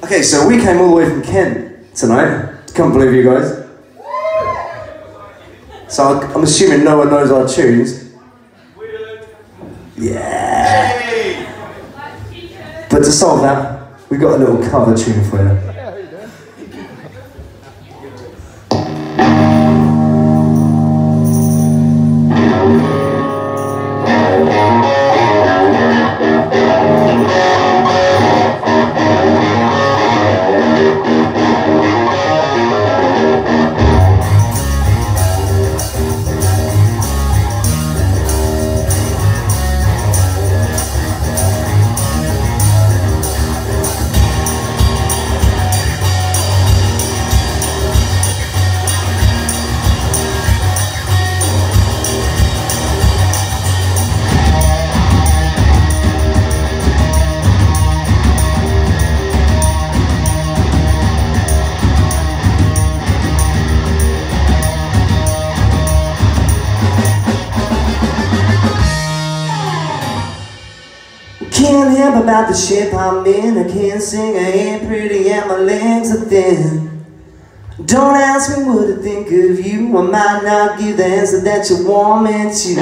Okay, so we came all the way from Kent tonight. Can't believe you guys. So I'm assuming no one knows our tunes. Yeah. But to solve that, we've got a little cover tune for you. Can't help about the shape I'm in. I can't sing, I ain't pretty, and my legs are thin. Don't ask me what I think of you. I might not give the answer that you want me to.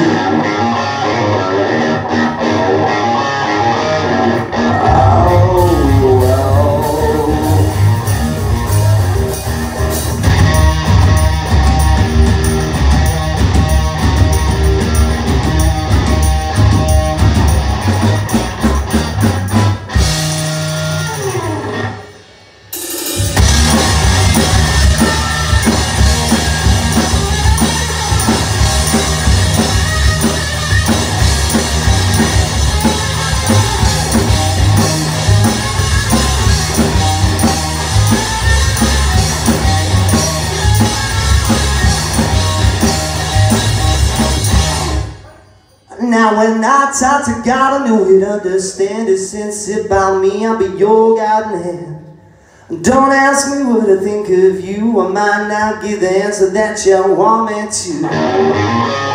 Now when I talk to God, I know He'd understand it Since about me, I'll be your guiding hand. Don't ask me what I think of you. I might not give the answer that you want me to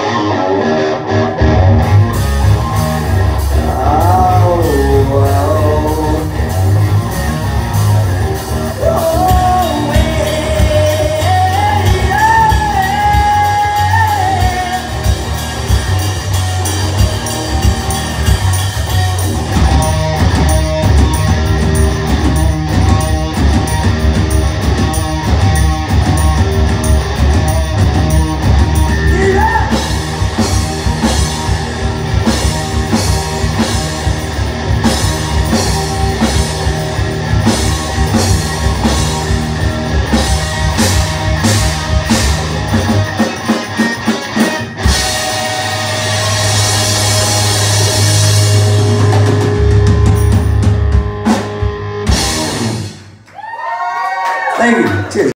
Thank.